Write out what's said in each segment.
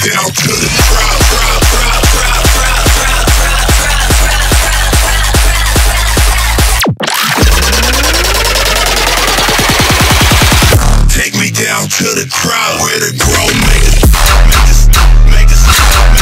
Take me down to the crowd where the grown niggas make us, make us, make us,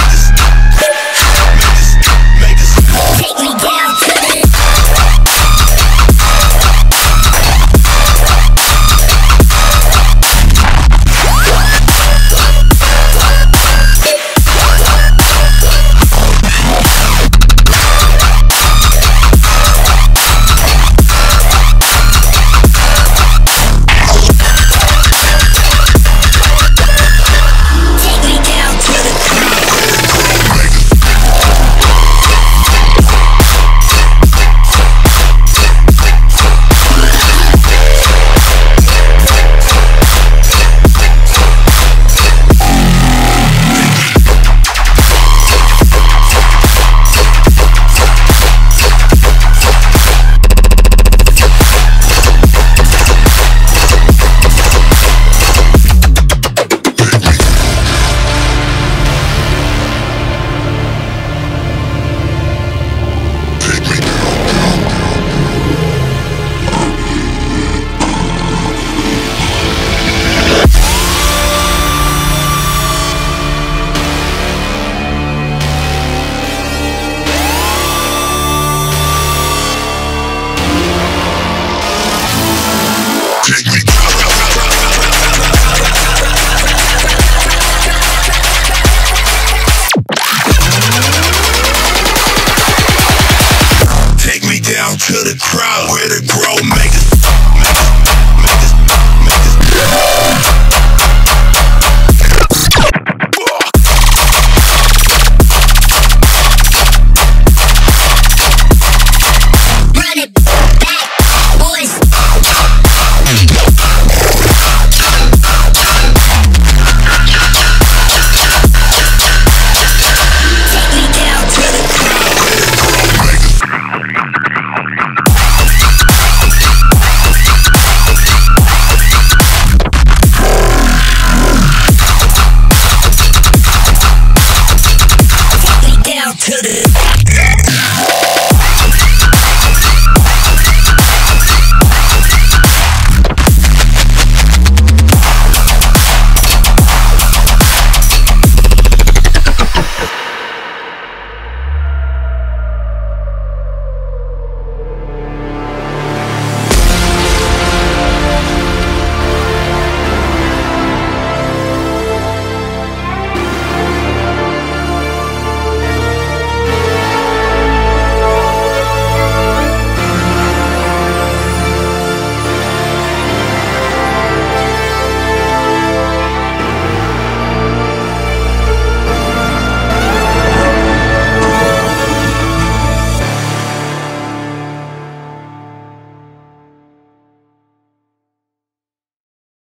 Take me